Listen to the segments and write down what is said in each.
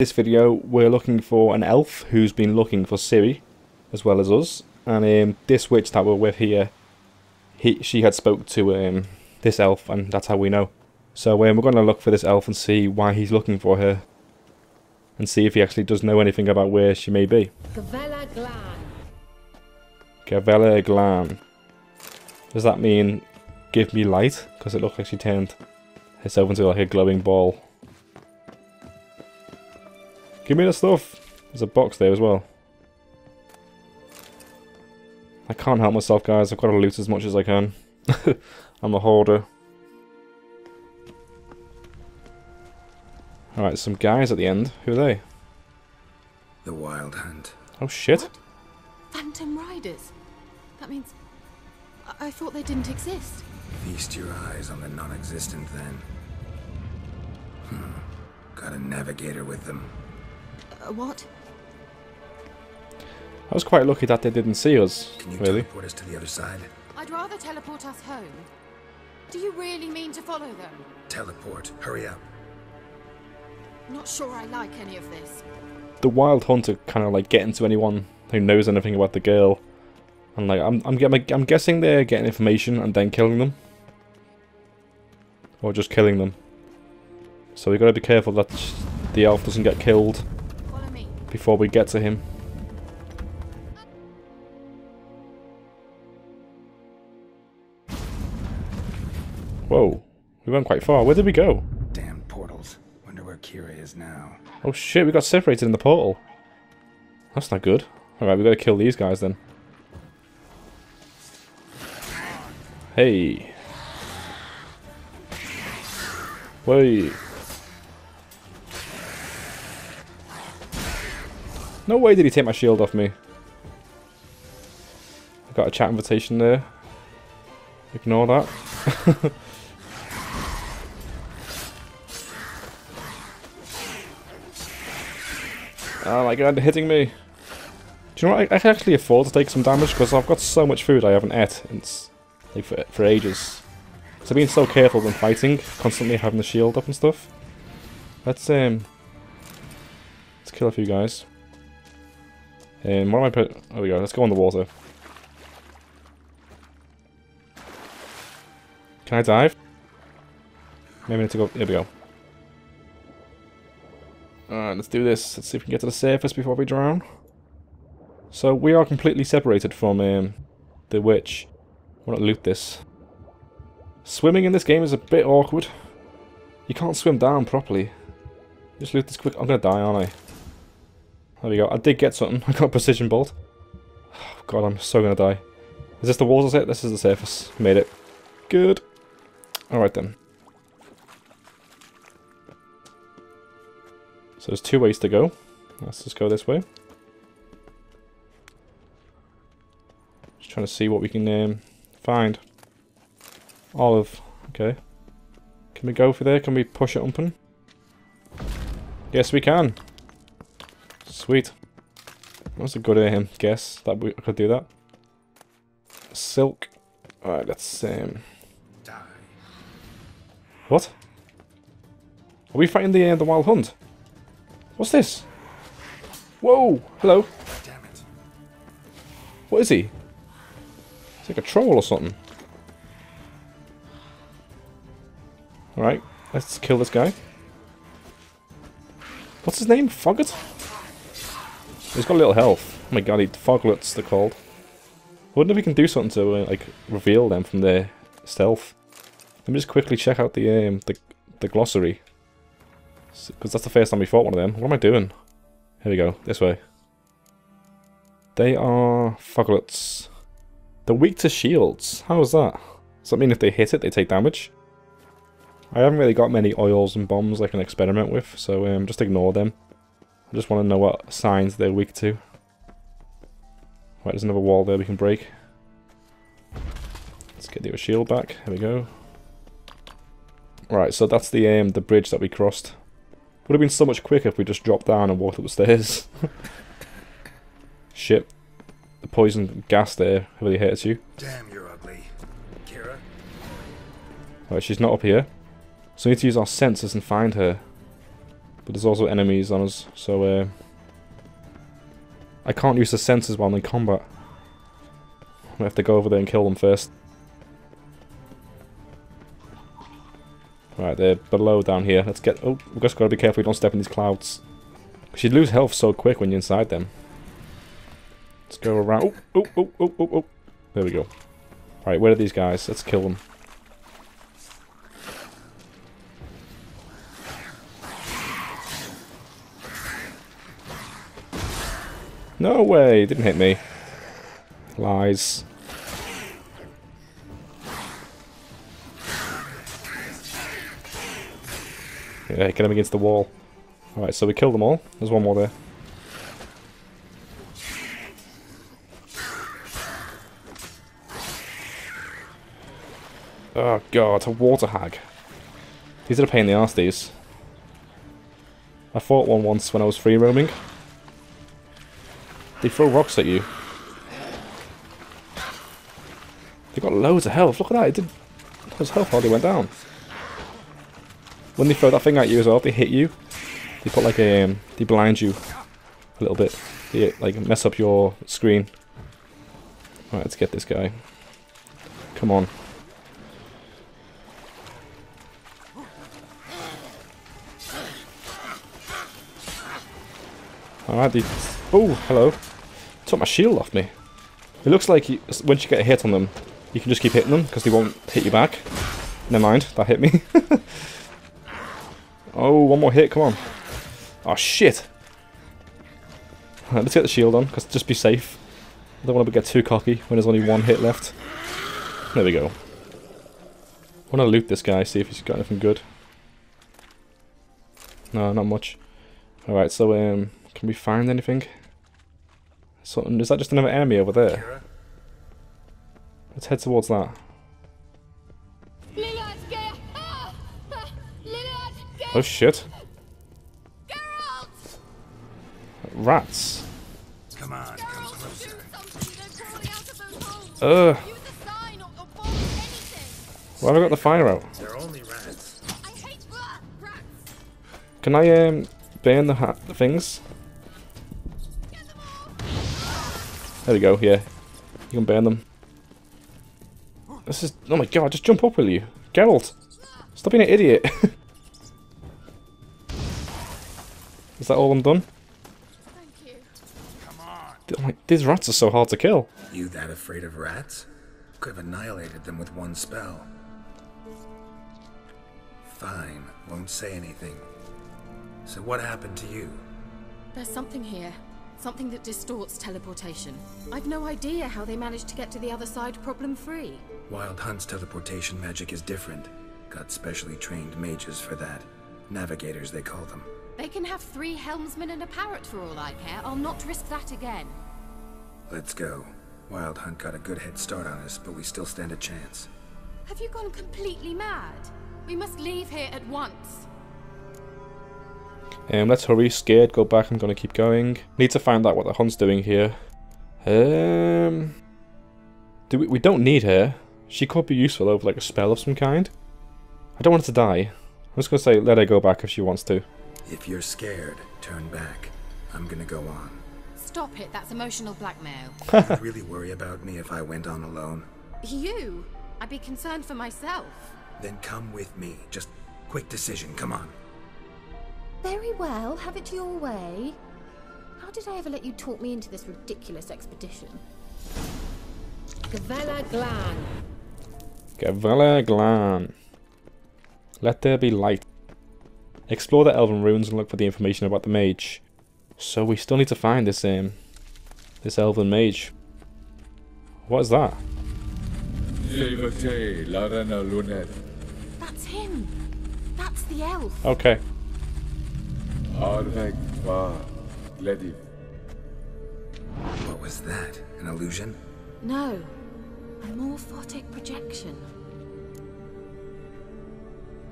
this video we're looking for an elf who's been looking for Ciri as well as us. And um, this witch that we're with here he she had spoke to um, this elf and that's how we know. So um, we're going to look for this elf and see why he's looking for her and see if he actually does know anything about where she may be. Gavella Glan. Gavella Glan. Does that mean give me light? Because it looked like she turned herself into like a glowing ball Give me the stuff. There's a box there as well. I can't help myself, guys. I've got to loot as much as I can. I'm a hoarder. Alright, some guys at the end. Who are they? The Wild Hunt. Oh, shit. What? Phantom Riders? That means... I, I thought they didn't exist. Feast your eyes on the non-existent then. Hmm. Got a navigator with them. Uh, what? I was quite lucky that they didn't see us, Can you really. teleport us to the other side? I'd rather teleport us home. Do you really mean to follow them? Teleport. Hurry up. Not sure I like any of this. The Wild Hunter kind of like getting to anyone who knows anything about the girl. And like, I'm, I'm, I'm, I'm guessing they're getting information and then killing them. Or just killing them. So we got to be careful that the elf doesn't get killed Follow me. Before we get to him. Whoa, we went quite far. Where did we go? Damn portals. Wonder where Keira is now. Oh shit, we got separated in the portal. That's not good. Alright, we gotta kill these guys then. Hey. Wait. No way did he take my shield off me. I got a chat invitation there. Ignore that. Oh my god, hitting me. Do you know what? I, I can actually afford to take some damage because I've got so much food I haven't ate it's, like, for, for ages. So been so careful when fighting, constantly having the shield up and stuff. Let's, um... Let's kill a few guys. Um, what am I put... There we go, let's go on the water. Can I dive? Maybe I need to go... Here we go. Alright, let's do this. Let's see if we can get to the surface before we drown. So, we are completely separated from um, the witch. I want to loot this. Swimming in this game is a bit awkward. You can't swim down properly. Just loot this quick. I'm going to die, aren't I? There we go. I did get something. I got a precision bolt. Oh, God, I'm so going to die. Is this the water set? This is the surface. Made it. Good. Alright then. So there's two ways to go. Let's just go this way. Just trying to see what we can um, find. Olive. Okay. Can we go for there? Can we push it open? Yes, we can. Sweet. That's a good um, guess that we could do that. Silk. Alright, let's... Um... What? Are we fighting the, uh, the wild hunt? What's this? Whoa! Hello. Damn it. What is he? It's like a troll or something. Alright, let's kill this guy. What's his name? Fogget? He's got a little health. Oh my god, he foglets they're called. I wonder if we can do something to uh, like reveal them from their stealth. Let me just quickly check out the um, the, the glossary. Because that's the first time we fought one of them. What am I doing? Here we go, this way. They are foglets. They're weak to shields. How is that? Does that mean if they hit it, they take damage? I haven't really got many oils and bombs I can experiment with, so um, just ignore them. I just want to know what signs they're weak to. Right, there's another wall there we can break. Let's get the other shield back. There we go. Right, so that's the um, the bridge that we crossed. Would have been so much quicker if we just dropped down and walked up the stairs. Shit. The poison gas there really hurts you. Damn, you're ugly. Keira? Right, she's not up here. So we need to use our sensors and find her. But there's also enemies on us, so uh, I can't use the sensors while I'm in combat. I have to go over there and kill them first. Right, they're below down here. Let's get... Oh, we just gotta be careful we don't step in these clouds. Because you lose health so quick when you're inside them. Let's go around... Oh, oh, oh, oh, oh, oh. There we go. Right, where are these guys? Let's kill them. No way, didn't hit me. Lies. Yeah, get him against the wall. Alright, so we killed them all. There's one more there. Oh god, a water hag. These are a pain in the arse, these. I fought one once when I was free roaming. They throw rocks at you. They got loads of health. Look at that. It did. His health hardly went down. When they throw that thing at you as well, they hit you. They put like a. Um, they blind you a little bit. They like mess up your screen. Alright, let's get this guy. Come on. Alright, they... Oh, hello. Took my shield off me. It looks like once you get a hit on them, you can just keep hitting them, because they won't hit you back. Never mind, that hit me. oh, one more hit, come on. Oh, shit. Let's get the shield on, because just be safe. I don't want to get too cocky when there's only one hit left. There we go. I want to loot this guy, see if he's got anything good. No, not much. Alright, so um, can we find anything? So, is that just another enemy over there? Let's head towards that. Oh shit. Rats. Come on, come closer. Ugh. Why have I got the fire out? They're only rats. Can I um burn the, ha the things? There we go, yeah. You can burn them. This is... Oh my god, just jump up, will you? Geralt! Stop being an idiot! is that all I'm done? Thank you. Oh my, these rats are so hard to kill. You that afraid of rats? Could have annihilated them with one spell. Fine, won't say anything. So what happened to you? There's something here. Something that distorts teleportation. I've no idea how they managed to get to the other side problem-free. Wild Hunt's teleportation magic is different. Got specially trained mages for that. Navigators, they call them. They can have three helmsmen and a parrot for all I care. I'll not risk that again. Let's go. Wild Hunt got a good head start on us, but we still stand a chance. Have you gone completely mad? We must leave here at once. Um, let's hurry. Scared. Go back. I'm going to keep going. Need to find out what the hunt's doing here. Um, do we, we don't need her. She could be useful over like a spell of some kind. I don't want her to die. I'm just going to say let her go back if she wants to. If you're scared, turn back. I'm gonna go on. Stop it. That's emotional blackmail. You'd really worry about me if I went on alone? you? I'd be concerned for myself. Then come with me. Just quick decision, come on. Very well. Have it your way. How did I ever let you talk me into this ridiculous expedition? Gavella Glan. Gavella Glan. Let there be light. Explore the elven ruins and look for the information about the mage. So we still need to find this um this elven mage. What is that? Silvate Larena That's him. That's the elf. Okay. Arveg Va Glediv. What was that? An illusion? No. A morphotic projection.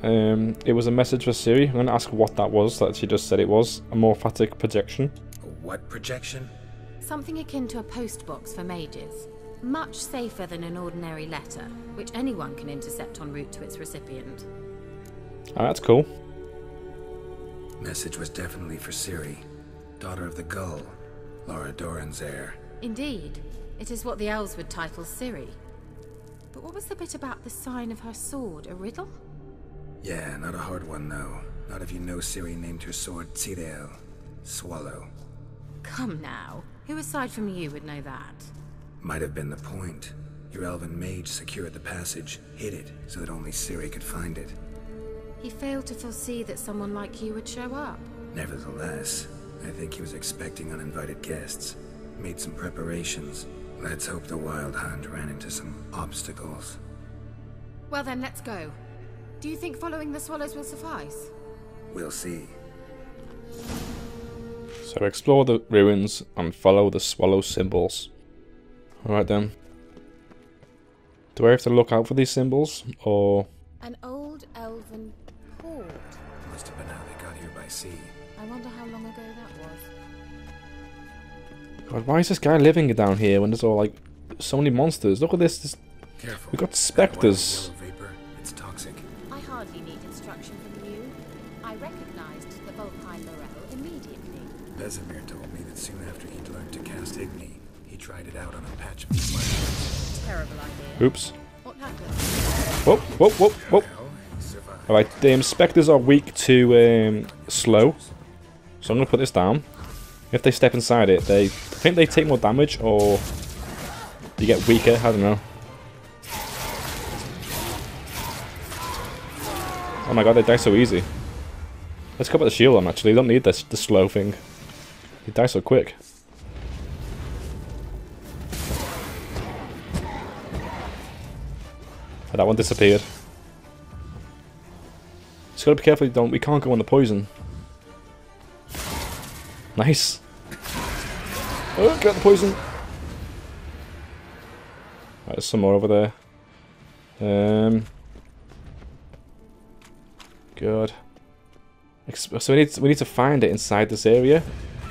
Um, it was a message for Ciri. I'm going to ask what that was that she just said it was. A morphatic projection. A what projection? Something akin to a post box for mages. Much safer than an ordinary letter, which anyone can intercept en route to its recipient. Oh, that's cool. Message was definitely for Ciri, daughter of the Gull, Lara Dorren's heir. Indeed. It is what the elves would title Ciri. But what was the bit about the sign of her sword? A riddle? Yeah, not a hard one though. Not if you know Ciri named her sword Zireael, Swallow. Come now. Who aside from you would know that? Might have been the point. Your elven mage secured the passage, hid it, so that only Ciri could find it. He failed to foresee that someone like you would show up. Nevertheless, I think he was expecting uninvited guests. Made some preparations. Let's hope the Wild Hunt ran into some obstacles. Well then, let's go. Do you think following the swallows will suffice? We'll see. So explore the ruins and follow the swallow symbols. Alright then. Do I have to look out for these symbols? Or... An old elven they got here by sea. I wonder how long ago that was. God, why is this guy living down here when there's all like so many monsters? Look at this. this Careful. we got specters. vapor, it's toxic. I hardly need instruction from you. I recognized the Volpine Morel immediately. Vesemir told me that soon after he'd learned to cast Igni, he tried it out on a patch of flesh. Terrible idea. Oops. What happened? Whoa, whoa, whoa, whoa. Alright, the um, specters are weak to um, slow. So I'm going to put this down. If they step inside it, they I think they take more damage or you get weaker. I don't know. Oh my god, they die so easy. Let's put the shield on actually. Don't need this the slow thing. They die so quick. Oh, that one disappeared. Just gotta be careful don't we can't go on the poison. Nice. Oh, got the poison. Right, there's some more over there. Um. Good. So we need to, we need to find it inside this area.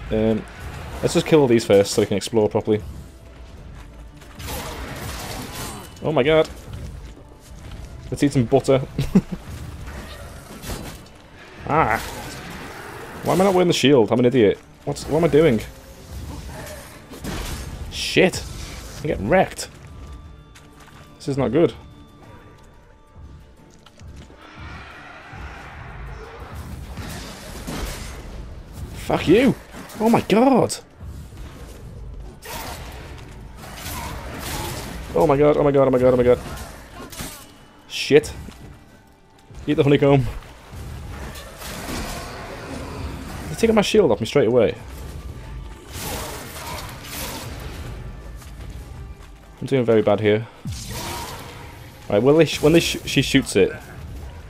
Um, let's just kill all these first so we can explore properly. Oh my god. Let's eat some butter. ah. Why am I not wearing the shield? I'm an idiot. What's what am I doing? Shit. I get wrecked. This is not good. Fuck you! Oh my god! Oh my god, oh my god, oh my god, oh my god. Shit. Eat the honeycomb. Taking my shield off me straight away. I'm doing very bad here. Right, when, they when they sh she shoots it,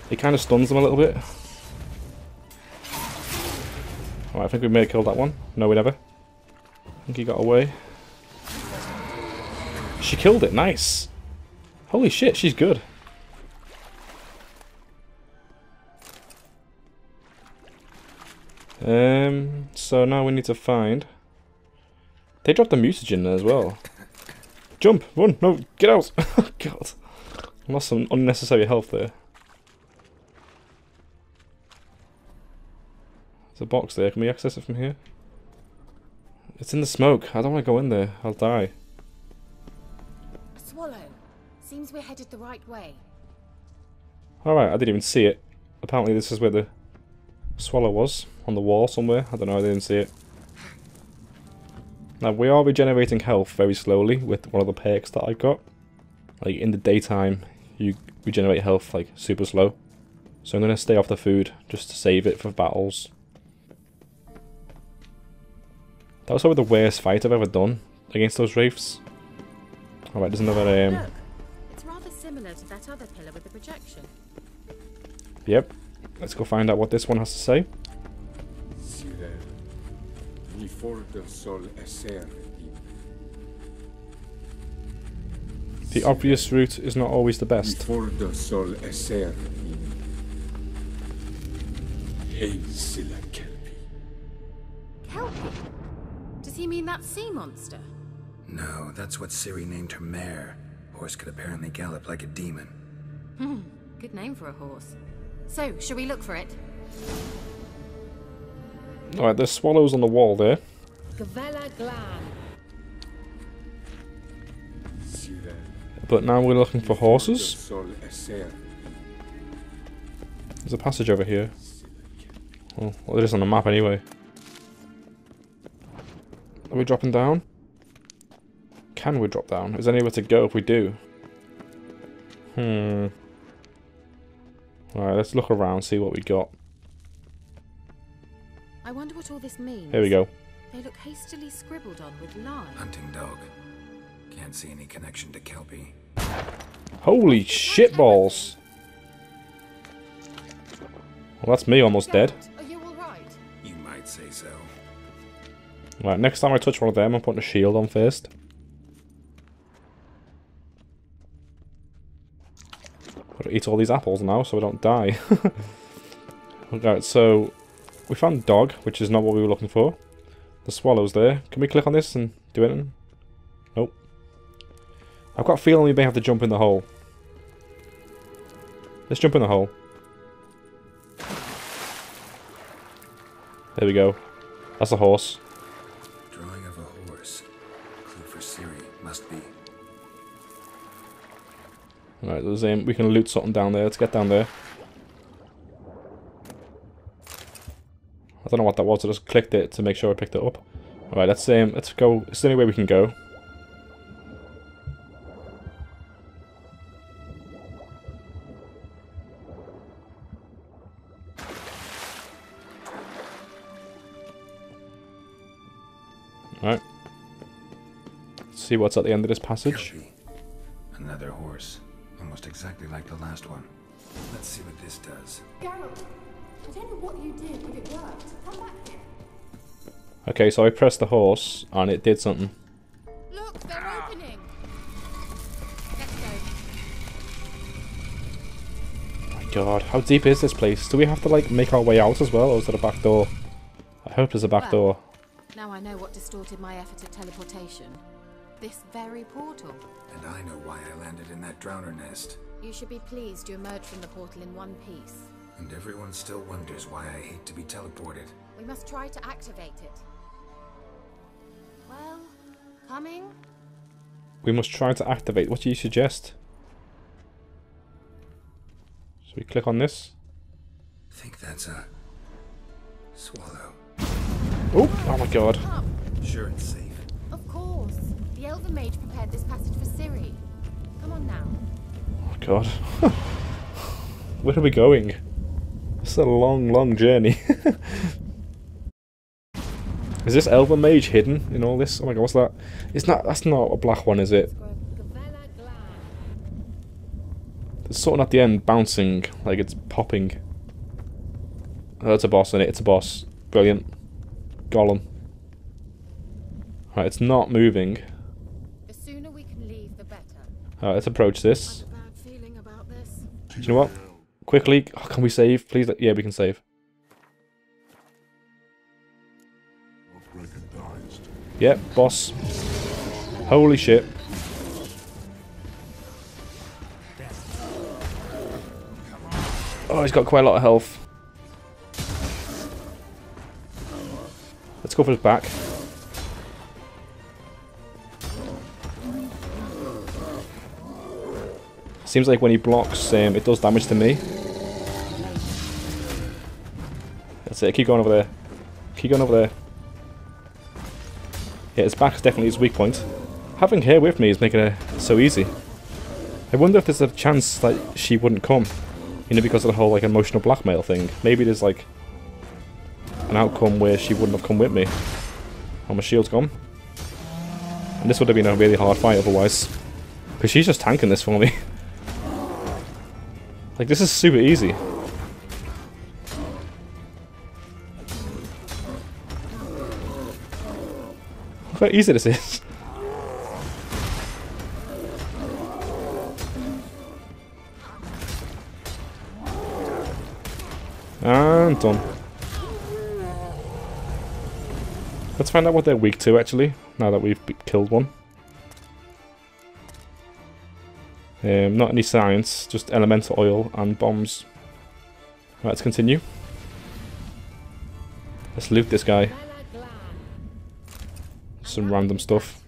it kind of stuns them a little bit. Alright, I think we may have killed that one. No, we never. I think he got away. She killed it, nice. Holy shit, she's good. Um, so now we need to find... They dropped the mutagen there as well. Jump! Run! No! Get out! Oh, God. I lost some unnecessary health there. There's a box there. Can we access it from here? It's in the smoke. I don't want to go in there. I'll die. Swallow. Seems we're headed the right way. Alright, I didn't even see it. Apparently this is where the swallow was. On the wall somewhere. I don't know, I didn't see it. Now, we are regenerating health very slowly with one of the perks that I got. Like, in the daytime, you regenerate health, like, super slow. So I'm going to stay off the food, just to save it for battles. That was probably the worst fight I've ever done against those wraiths. Alright, there's another, um... Look. It's rather similar to that other pillar with the projection. Yep. Let's go find out what this one has to say. Sirel, mi fordo sol esser in. The obvious route is not always the best. fordo sol esser in. Hail silla kelpi. Kelpie? Does he mean that sea monster? No, that's what Ciri named her mare. Horse could apparently gallop like a demon. Hmm. Good name for a horse. So, should we look for it? Alright, there's swallows on the wall there. Gavella Glan. But now we're looking for horses. There's a passage over here. Sila Kelpie. Oh, well, it is on the map anyway. Are we dropping down? Can we drop down? Is there anywhere to go if we do? Hmm. Alright, let's look around, see what we got. I wonder what all this means. Here we go. They look hastily scribbled on with lime. Hunting dog. Can't see any connection to Kelpie. Holy shitballs! Well, that's me almost dead. Are you alright? You might say so. Right, next time I touch one of them, I'm putting a shield on first. Eat all these apples now so I don't die. okay, so we found dog, which is not what we were looking for. The swallow's there. Can we click on this and do anything? Nope. I've got a feeling we may have to jump in the hole. Let's jump in the hole. There we go. That's a horse. Right, there's um, we can loot something down there. Let's get down there. I don't know what that was. I just clicked it to make sure I picked it up. Alright, let's um, let's go. It's the only way we can go. Alright. Let's see what's at the end of this passage. Another horse. Almost exactly like the last one. Let's see what this does. Geralt, I don't know what you did, but it worked. Come back here. Okay, so I pressed the horse and it did something. Look, they're ah. opening. Let's go. My god, how deep is this place? Do we have to like make our way out as well, or is there a back door? I hope there's a back door. Now I know what distorted my effort at teleportation. This very portal. And I know why I landed in that drowner nest. You should be pleased you emerged from the portal in one piece. And everyone still wonders why I hate to be teleported. We must try to activate it. Well, coming? We must try to activate. What do you suggest? Should we click on this? I think that's a swallow. Oh, oh my god. Sure it's safe. Of. The Mage prepared this passage for Ciri. Come on now. Oh god. Where are we going? It's a long, long journey. is this Elven Mage hidden in all this? Oh my god, what's that? It's not. That's not a black one, is it? There's something at the end bouncing, like it's popping. Oh, it's a boss in it. It's a boss. Brilliant. Golem. Right, it's not moving. The sooner we can leave, the better. Alright, let's approach this. I've a bad feeling about this. Do you know what? Quickly, oh, can we save? Please, let- yeah, we can save. Yep, boss. Holy shit. Oh, he's got quite a lot of health. Let's go for his back. Seems like when he blocks, um, it does damage to me. That's it, keep going over there. Keep going over there. Yeah, his back is definitely his weak point. Having her with me is making it so easy. I wonder if there's a chance that she wouldn't come. You know, because of the whole like emotional blackmail thing. Maybe there's like an outcome where she wouldn't have come with me. Oh, my shield's gone. And this would have been a really hard fight otherwise. Because she's just tanking this for me. like, this is super easy. Look how easy this is. And done. Let's find out what they're weak to, actually, now that we've killed one. Um, not any science, just elemental oil and bombs. Right, let's continue. Let's loot this guy. Some random stuff.